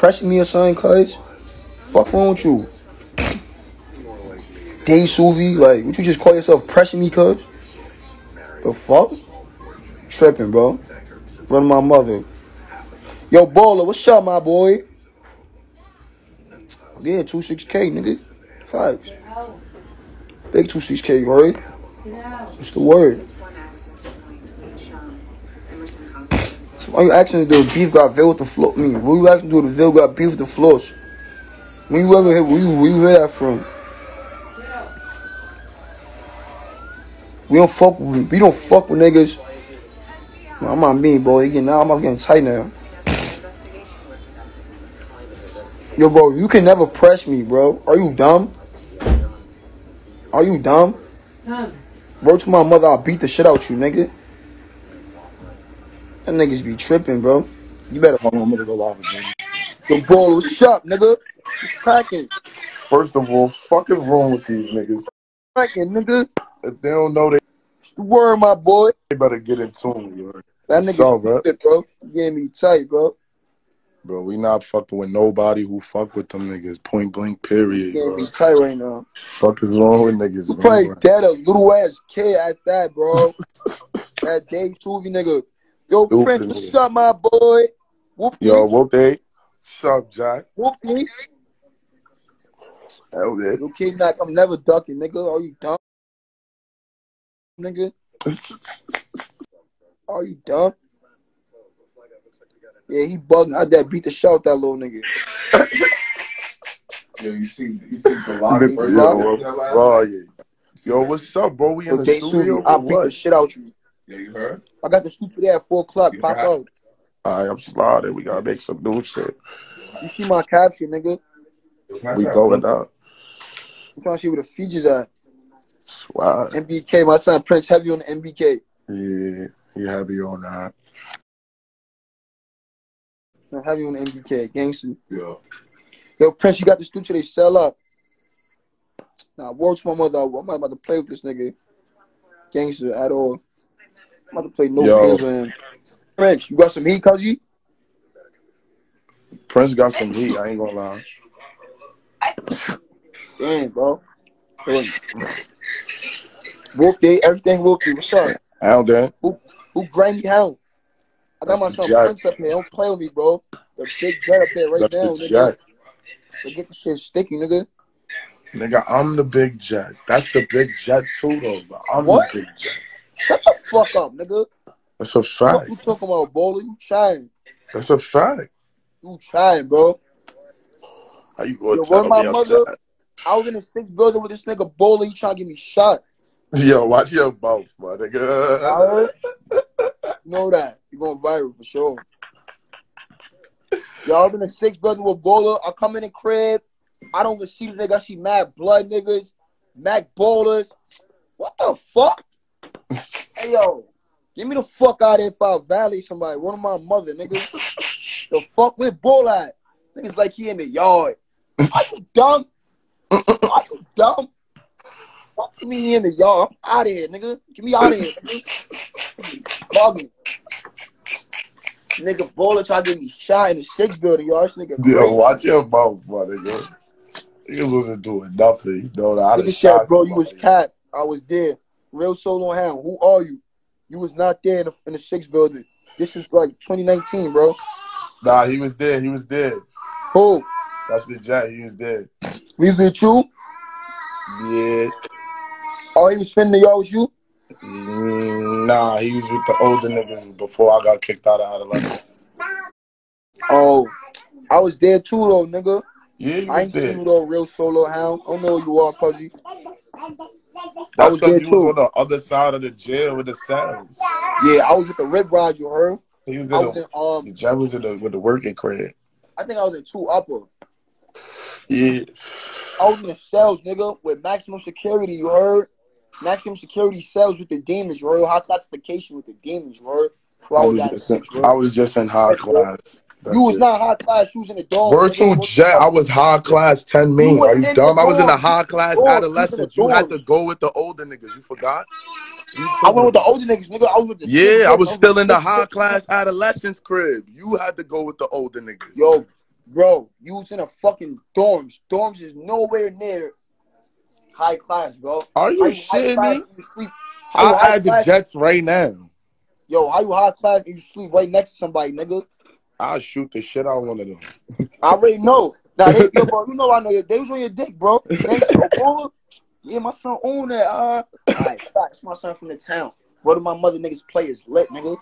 pressing me or something, cuz? Fuck wrong with you? Dave Suvi, like, would you just call yourself pressing me, cuz? The fuck? Tripping, bro. Run my mother. Yo, baller, what's up, my boy? Yeah, 26K, nigga. Facts. Big 26K, right? What's the word? So why you asking to do the beef got veil with the floor? I mean, where you asking to do the veil got beef with the floors? When you ever hear, where you, where you hear that from? We don't fuck with, we don't fuck with niggas. I'm not mean, boy. You getting, now I'm getting tight now. Yo, bro, you can never press me, bro. Are you dumb? Are you dumb? Huh. Word to my mother, I'll beat the shit out you, nigga. That niggas be tripping, bro. You better. Hold on, I'm gonna go live again. Yo, bro, what's up, nigga? What's cracking? First of all, fucking wrong with these niggas. Cracking, nigga. If they don't know, they, the word, my boy? they better get in tune, yo. That nigga up, bro? bro. You getting me tight, bro. Bro, we not fucking with nobody who fuck with them niggas. Point blank, period. You getting me tight right now. Fuck is wrong with niggas, You man, probably dead a little ass kid at that, bro. that Dave Suvi nigga. Yo, Stupid Prince, what's up, my boy? Whoopie. Yo, whoop they. What's up, Jack? Whoopie. Hell yeah. Yo, King Mac, I'm never ducking, nigga. Are you dumb? Nigga? Are you dumb? Yeah, he bugging. I dad beat the shit out that little nigga. Yo, you see, you see the Big Yo, bro, yeah. Yo, what's up, bro? We in Yo, the Dave studio I beat the shit out you. Yeah, you heard? I got the scoop today at 4 o'clock. You Pop got out. Alright, I'm slotted. We gotta make some new shit. You see my caption, nigga? We going up. I'm trying to see where the features at. Wow. MBK, my son Prince heavy on the MBK. Yeah, you happy on that? I'm heavy on the MBK. Gangster. Yo, Yo, Prince, you got the scoop today. Sell up. Nah, words for my mother. I'm not about to play with this nigga. Gangster at all. I'm about to play no Yo. games him. Prince, you got some heat, cuz Prince got some heat. I ain't gonna lie. Damn, bro. Hey. Whoopie, everything whoopie. What's up? Out there. Who Granny Hound? I got my That's Jack. Prince up here. Don't play with me, bro. The big jet up there right That's now, the nigga. But get the shit sticky, nigga. Nigga, I'm the big jet. That's the big jet too, though. But I'm What? the big jet. Shut the fuck up, nigga. That's a fact. you talking about, bowler? You trying. That's a fact. You trying, bro. How you gonna tell my mother? I was in the sixth building with this nigga bowler. You trying to give me shots? Yo, watch your mouth, my nigga. You know that. You going viral for sure. Y'all been in the sixth building with bowler. I come in the crib. I don't even see the nigga. I see mad blood niggas, Mac bowlers. What the fuck? Hey yo, get me the fuck out of here if I valley somebody. One of my mother, nigga. The fuck with bull at? Niggas like he in the yard. Are you dumb? Are you dumb? Fuck me in the yard. I'm out of here, nigga. Get me out of here, nigga. Bugging. Nigga bowler try to get me shot in the six building, y'all. This nigga Yo, crazy. watch your mouth, my nigga. You wasn't doing nothing. You know that. I Nigga shot bro, you was somebody. cat. I was there. Real solo hound. Who are you? You was not there in the, in the six building. This is like 2019, bro. Nah, he was there. He was there. Who? That's the jet. He was there. We with you? Yeah. Oh, he was spending the yard with you? Mm, nah, he was with the older niggas before I got kicked out of adolescence. Oh, I was there too, though, nigga. Yeah, I ain't seen there. you though, real solo hound. I don't know who you are, cuzzy. I That's was there because he was on the other side of the jail with the cells. Yeah, I was with the Rip Rod, you heard? He was I in was the, in um, the jet was in the with the working crib. I think I was in two upper. Yeah. I was in the cells, nigga, with maximum security, you heard? Maximum security cells with the demons, you heard? High classification with the demons, you heard? That's where I I was was just in. I was just in high class. That's You was it. not high class, you was in the dorm. To Jet, I was high class 10 You main. was Are you in dumb? I was in a high class Dorms. You was in the adolescence. You had to go with the older niggas. You forgot? You I went with the older niggas, nigga. I was with the Yeah, I was I was with still in the high class adolescence crib. You had to go with the older niggas. Yo, Bro, you was in a fucking dorms. Dorms is nowhere near high class, bro. Are you high shitting me? you I had the Jets right now. Yo, how you high class and you sleep right next to somebody, nigga? I'll shoot the shit out of one of them. I already know. Now, they, yo, bro, you know I know your they was on your dick, bro. Yeah, my son own that. Uh, all right, facts. My son from the town. What do my mother niggas play is lit, nigga.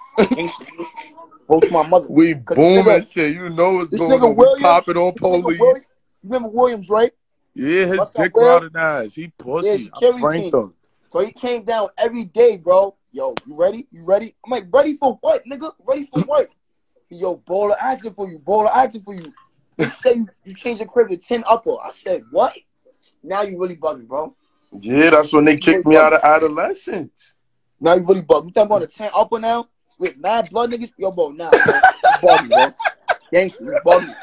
Both my mother. We boom that shit. You know what's going on. We Williams- popping on This nigga police. Williams- You remember Williams, right? Yeah, his What's dick routed ass. He pussy. Yeah, I pranked him. So he came down every day, bro. Yo, you ready? You ready? I'm like, ready for what, nigga? Ready for what? Yo, bowler acting for you. Bowler acting for you. Said you, you changed your crib to 10 upper. I said, what? Now you really bugging, bro. Yeah, that's when they kicked me out of adolescence. Now you really bugging. You I'm on a 10 upper now? With mad blood niggas? Yo, bro, nah, bro. You bugging, bro. Gangster, you bugging.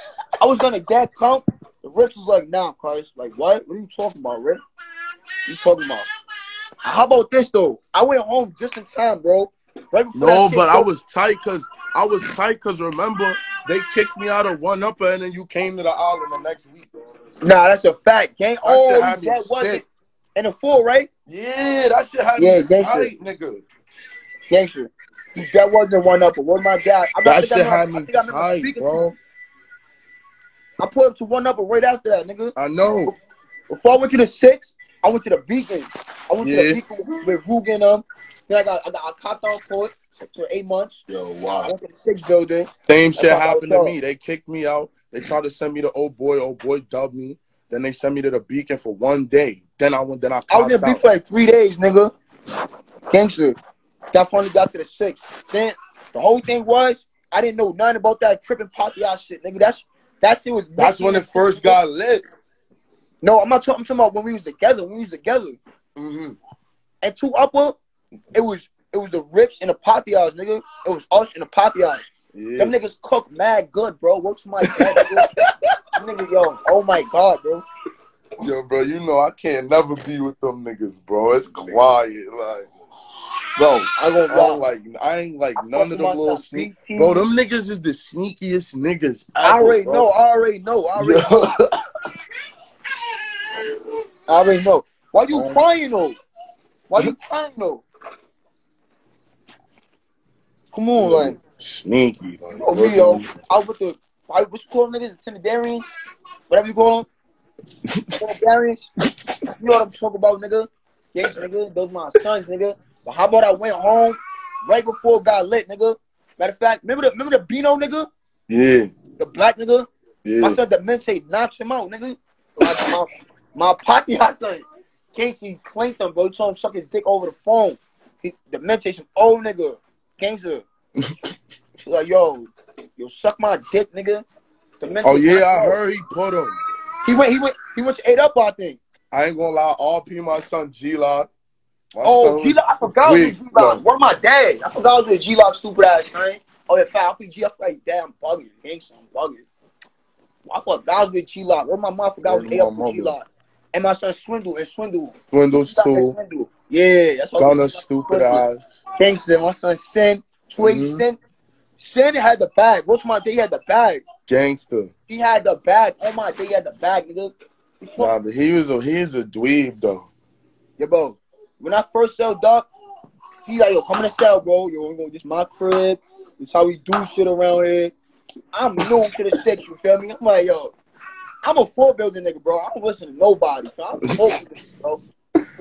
I was gonna get come. The Rips was like, nah, cuz. Like, what? What are you talking about, Rip? What you talking about? How about this, though? I went home just in time, bro. Right No, but I was tight because I was tight because remember they kicked me out of one upper and then you came to the island the next week. Nah, that's a fact, gang. shit Oh, that wasn't sick. in the full, right? Yeah, that shit had Yeah, me gangster. tight, nigga. Gangster. That wasn't one up. But what my dad? I, That think I remember- had me I tight, bro. I put up to one up right after that, nigga. I know. Before I went to the six, I went to the beacon. I went to Yeah. the beacon with, with Rugen. Um, then I got I got I copped on court for eight months. Yo, I wow. went to the six building. Same shit I happened to me. They kicked me out. They tried to send me to old boy. Old boy dubbed me. Then they sent me to the beacon for one day. Then I went. Then I. I was in the copped beat out. for like three days, nigga. Gangster. That finally got to the six. Then the whole thing was I didn't know nothing about that tripping poppy out shit, nigga. That's that shit was. That's when it first got lit. No, I'm not talking. I'm talking about when we was together. When we was together. Hmm And two upper, it was it was the rips and the poppy eyes, nigga. It was us and the poppy eyes. Yeah. Them niggas cook mad good, bro. Works for my dad, nigga. Niggas, yo, oh my god, bro. Yo, bro, you know I can't never be with them niggas, bro. It's quiet, like. Bro, I I gonna don't like I ain't like I none of them little sneak. Bro, them niggas is the sneakiest niggas. I already bro. know. I already know. I already know. I already know. Why you Um, crying though? Why you crying though? Come on, like, Sneaky, like. oh. I was with the, I what's you call them niggas? Intimidarians? Whatever you call them. Intimidarians? You know what I'm talking about, nigga? Yes, nigga. Those my sons, nigga. But how about I went home right before it got lit, nigga? Matter of fact, remember the remember the Beano nigga? Yeah, The black nigga? Yeah. My son Demente knocks him out, nigga. Like, my, my pocket, my son, Casey clanked him, bro. He told him to suck his dick over the phone. He, Demente, some old oh, nigga. Gangster. He like, yo, yo, suck my dick, nigga. Demente Oh yeah, I him heard he put him. He went, he went, he went to eight up, I think. I ain't gonna lie, all P my son G Lock. Oh, G Lock, I forgot Wait, was G Lock. Where my dad? I forgot I was with G Lock, stupid ass, man. Oh, yeah, fat. I think G Lock, like, damn, bugging. Gangster, I'm bugging. I forgot I was with G Lock. Where my mom forgot I was Where's up with G mother? Lock. And my son Swindle and Swindle. That too. Swindle. Yeah, that's what Gunna stupid ass. Gangster, my son Sin, Twig Mhm. Sin. Sin had the bag. What's my day? He had the bag. Gangster. He had the bag. Oh my day, he had the bag, nigga. He Nah, but he was a he's a dweeb though. Yeah, bro. When I first sell Duck, he like, yo, come in the cell, bro. Yo, we gonna this my crib. This how we do shit around here. I'm new to the six, you feel me? I'm like, yo, I'm a four building nigga, bro. I don't listen to nobody. So I'm close to this, bro.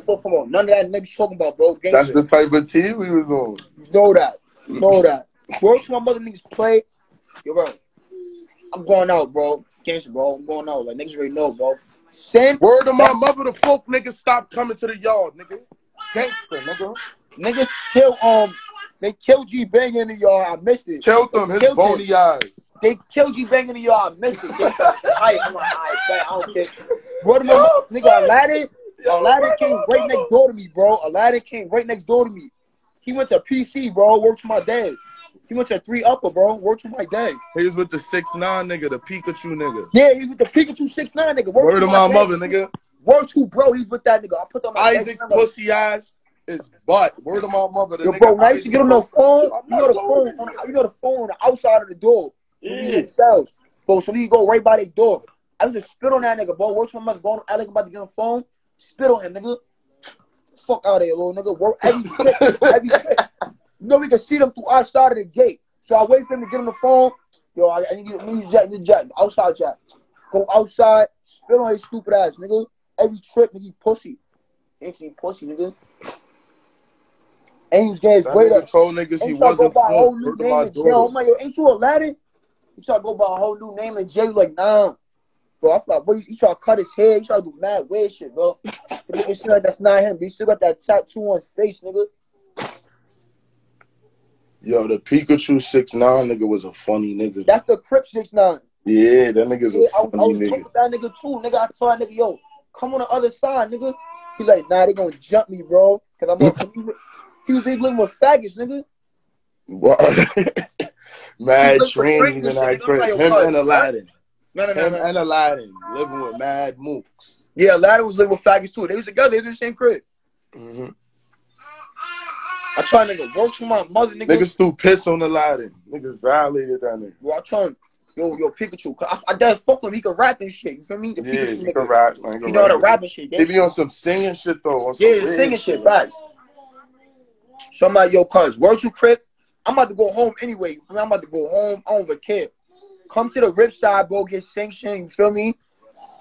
Don't come on. None of that niggas talking about, bro. Gangster. That's the type of team we was on. You know that. You know that. Word my mother niggas play. Yo, bro. I'm going out, bro. Gangster, bro. I'm going out. Like niggas already know, bro. Send Word to my mother, the folk niggas stop coming to the yard, nigga. Gangster, nigga. niggas kill um they killed G Bang in the yard. I missed it. Killed them, his Killed bony eyes. They killed G Bang in the yard. I missed it. Alright, I'm like, bet, I don't care. To my nigga Aladdin. Yo, Aladdin came my right next door to me, bro. Aladdin came right next door to me. He went to PC, bro. Worked for my dad. He went to three upper, bro. Worked for my dad. He was with the six nine nigga, the Pikachu nigga. Yeah, he's with the Pikachu six nine nigga. Worked Word to my dad. mother, nigga. Word to bro, he's with that nigga. I put on my Isaac pussy ass is butt. Word to my mother, the Yo, bro, when I used to get on the phone, you know the phone, on, you know the phone on the outside of the door. Yeah. Bro, so we go right by their door. I was just spit on that nigga, bro. Work to my mother, going I like about to get on the phone. Spit on him, nigga. Fuck out of here, little nigga. Work every trick, every trick. You know we can see them through our side of the gate. So I wait for him to get on the phone. Yo, I, I need you, need jack, need jack, outside jack. Go outside, spit on his stupid ass, nigga. Every trip, nigga, pussy. Ain't seen pussy, nigga. His weight up. told niggas Ain't go wasn't whole new name my jail. I'm like, yo, ain't you Aladdin? You try to go by a whole new name in jail. Like, nah. Bro, I like, boy, you try to cut his hair. You try to do mad weird shit, bro. To make like that's not him. But he still got that tattoo on his face, nigga. Yo, the Pikachu six nine nigga was a funny nigga. That's the Crip 6'9". Yeah, that nigga's Yeah, a I was, I funny was nigga. with that nigga too, nigga. I told that nigga, yo, come on the other side, nigga. He like, nah, they gonna jump me, bro. Cause I'm on, he was living with faggots, nigga. What? mad He trannies Franklin in that crib. I'm like, Him and? Aladdin. No, no, no, Him no. and Aladdin living with mad mooks. Yeah, Aladdin was living with faggots too. They was together. They was in the same crib. hmm I try nigga work to my mother, nigga. Niggas threw piss on Aladdin. Niggas violated that nigga. Bro, I him, yo, yo, Pikachu. I, I dad fuck him. He can rap and shit. You feel me? The Yeah, Pikachu you nigga. can rap. He know how to rap and shit. They be on some singing shit though. Yeah, singing shit, right? So I'm like, yo, cuz, word to crib. I'm about to go home anyway. You? I'm about to go home. I don't care. Come to the rip side, bro. Get sanctioned. You feel me?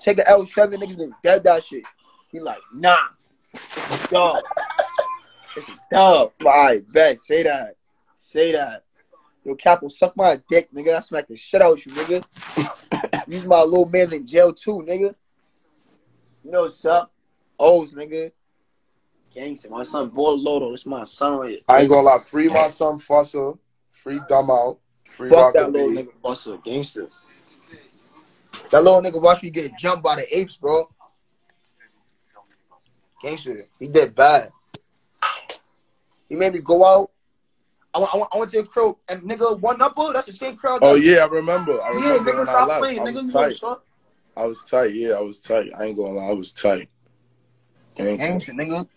Take a L7, niggas is dead that shit. He like, nah. Dog. It's a dub. Alright, bet. Say that. Say that. Yo, Capo, suck my dick, nigga. I smack the shit out you, nigga. Use my little man in jail too, nigga. You know what's up? O's, nigga. Gangster, my son Borlodo. This my son right here. I ain't gonna lie. Free my son Fusser. Free Dumb Out. Free Fuck that little B. nigga fusser, gangster. That little nigga watch me get jumped by the apes, bro. Gangster, he did bad. He made me go out. I went, I went, I went to the crowd and nigga one upper. That's the same crowd. Oh yeah, I remember. I yeah, nigga, when I stop left. playing, I nigga. was You know tight. what's up? I was tight. Yeah, I was tight. I ain't gonna lie. I was tight. Gangsta. Gangster, nigga.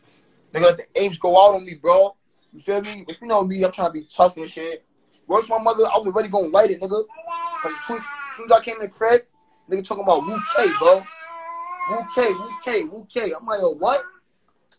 Nigga, let the apes go out on me, bro. You feel me? If you know me, I'm trying to be tough and shit. Where's my mother? I was already gonna light it, nigga. As soon as soon as I came in the crib, nigga talking about Wu K, bro. Wu K, Wu K, Wu K. I'm like, yo, what?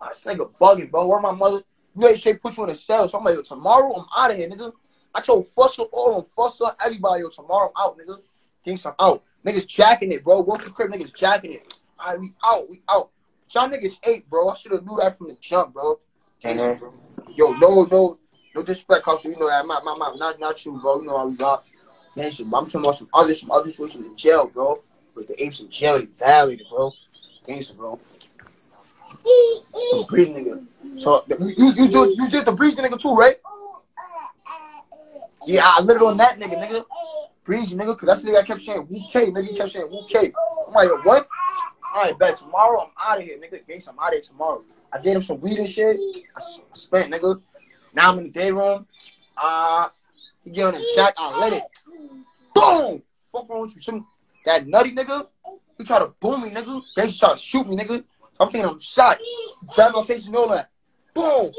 I this nigga bugging, bro. Where my mother? You know they put you in a cell. So I'm like, yo, tomorrow I'm out of here, nigga. I told Fusser, all them Fusser, everybody, yo, tomorrow I'm out, nigga. Things I'm out. Niggas jacking it, bro. Work the crib, niggas jacking it. All right, we out, we out. Y'all niggas ate, bro. I should have knew that from the jump, bro. Mhm. Yo, no, no, no disrespect, Hustle. You know that. My, my, my, not, not you, bro. You know how we got. Man, shit, I'm talking about some other, some other situations in jail, bro. With the apes in jail, they violated, bro. Gangster, bro. Some breed nigga. So you, you, do, you did the breezy nigga too, right? Yeah, I lit it on that nigga, nigga. Breezy nigga, cause that's the nigga I kept saying Wu K, nigga. Kept saying Wu K. I'm like, what? All right, bet tomorrow I'm out of here, nigga. Gangsta, I'm out of here tomorrow. I gave him some weed and shit. I spent, nigga. Now I'm in the day room. Uh, he get on the jack. I let it. Boom. Fuck wrong with you? Some that nutty nigga. He try to boom me, nigga. Gangsta try to shoot me, nigga. I'm thinking I'm shot. Grab my face and all that. Boom.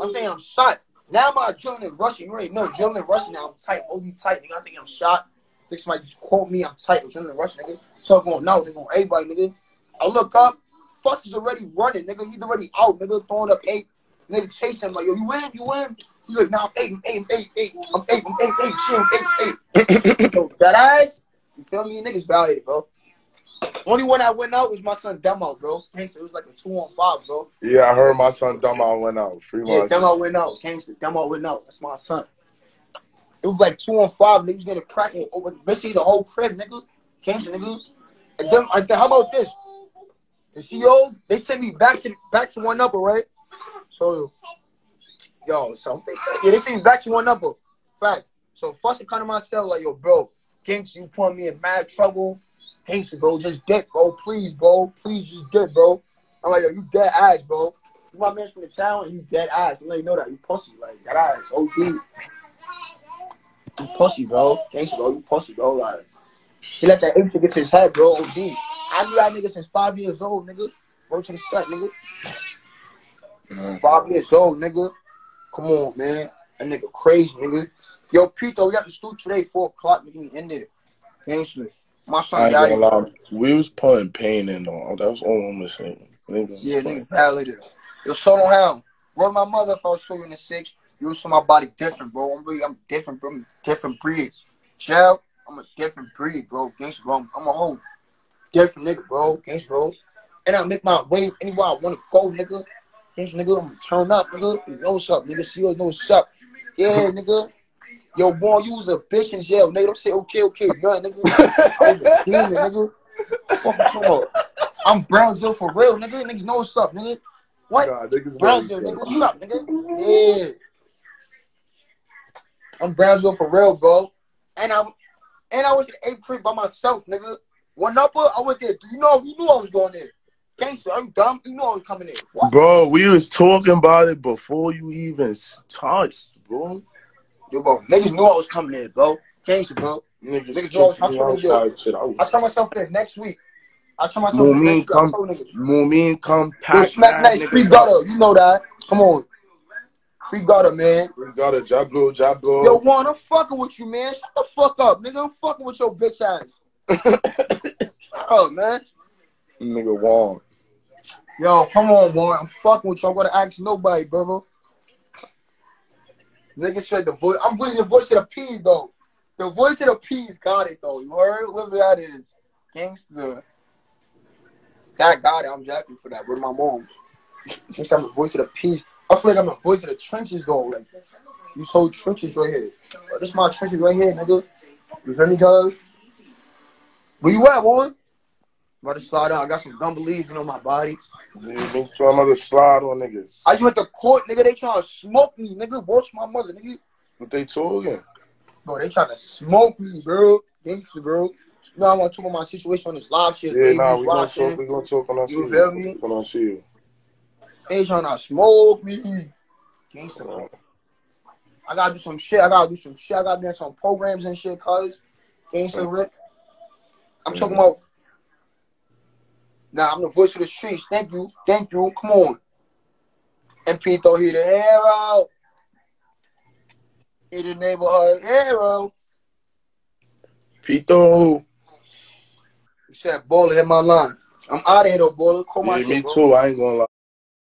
I'm thinking I'm shot. Now my adrenaline rushing. You already know adrenaline rushing. Now I'm tight. OD tight, nigga. I think I'm shot. think somebody just quote me. I'm tight. Adrenaline rushing, nigga. So I'm going now. They going everybody, nigga. I look up. Fuss is already running, nigga. He's already out, nigga. Throwing up eight. Nigga chasing him like, yo, you in? You in? He like, nah, I'm eight, I'm eight, I'm eight, eight. I'm eight, I'm eight, eight, I'm eight, eight. Yo, that eyes, you feel me? Niggas valued, bro. Only one that went out was my son Demo, bro. Gangsta, it was like a two on five, bro. Yeah, I heard my son Out went out. Free Yeah. Demo went out. Gangsta, Demo went out. That's my son. It was like two on five. Niggas getting cracking over basically the whole crib, nigga. Gangsta, nigga. And then I said, how about this? The CEO, they sent me back to back to one number, right? So, yo, so yeah, they sent me back to one number. Fact. So first come to my cell like, yo, bro, Gangsta, you put me in mad trouble. Gangsta, bro, just dip, bro. Please, bro. Please just dip, bro. I'm like, yo, you dead ass, bro. You my man from the town and you dead ass. I'm letting you know that. You pussy. Like, that ass. OD. You pussy, bro. Gangsta, bro. You pussy, bro. Like, he let that shit get to his head, bro. OD. I knew that nigga since five years old, nigga. Works in the set, nigga. Mhm. Five years old, nigga. Come on, man. That nigga crazy, nigga. Yo, Pito, we got the stool today, 4 o'clock. Nigga, we in there. Gangster. My son got it. We was putting pain in though. That's all I'm saying. Niggas Yeah, niggas violated. Yo, solo hound. Word my mother if I was showing the six. You was my body different, bro. I'm really, I'm different, bro. I'm different breed. Child, I'm a different breed, bro. Gangster, bro. I'm, I'm a whole different nigga, bro. Gangster, bro. And I make my way anywhere I want to go, nigga. Gangster, nigga. I'm turn up, nigga. You know what's up, nigga. See you know what's up. Yeah, nigga. Yo, boy, you was a bitch in jail, nigga. Don't say okay, okay, nothing, nigga. I was a demon, nigga. Fuck talking about? I'm Brownsville for real, nigga. Niggas know what's up, nigga. What? Nah, niggas Brownsville, nigga. What's up, nigga? Yeah. I'm Brownsville for real, bro. And I'm and I was in eighth crib by myself, nigga. One upper, I went there. You know, you knew I was going there. Gangster, are you dumb? You know I was coming there. What? Bro, we was talking about it before you even touched, bro. Yo, bro, niggas knew I was coming there, bro. Gangster, bro. Niggas Niggas kicked know I was- me I'm telling you. outside, shit. I was- I tell myself that next week. I tell myself that Mumin next week. I come, told niggas. Come Yo, pack. smack that nice, free gutter. You know that. Come on. Free gutter, man. We got a Jablo, Jablo. Yo, Juan, I'm fucking with you, man. Shut the fuck up, nigga. I'm fucking with your bitch ass. Up, man. Nigga Juan. Yo, come on, Juan. I'm fucking with you. I'm gonna ask nobody, brother. Nigga said the voice. I'm really the voice of the peas, though. The voice of the peas got it, though. You heard? Whatever that is. Gangster. That got it. I'm jacking for that with my mom. I'm the voice of the peas. I feel like I'm the voice of the trenches, though. Like, these whole trenches right here. This my trenches right here, nigga. You feel me, cuz? Where you at, boy? About to slide out. I got some gum leaves, you know, my body. Nigga, make sure another slide on niggas. I just went to court, nigga. They trying to smoke me, nigga. Watch my mother, nigga. What they talking? Bro, they trying to smoke me, bro. Gangster, bro. You know, I want to talk about my situation on this live shit. Yeah, Babies nah, we gonna talk. We gonna talk when I see You you. feel me? When I see you. They trying to smoke me. Gangster, bro. I gotta do some shit. I gotta do some shit. I gotta do some programs and shit, cuz. Gangster, Rick. I'm talking about. Nah, I'm the voice of the streets. Thank you. Thank you. Come on. MP throw here the arrow. Hit the neighborhood arrow. Pito. You said baller hit my line. I'm out of here though, baller. Call my Yeah, shit, me bro. too. I ain't gonna lie.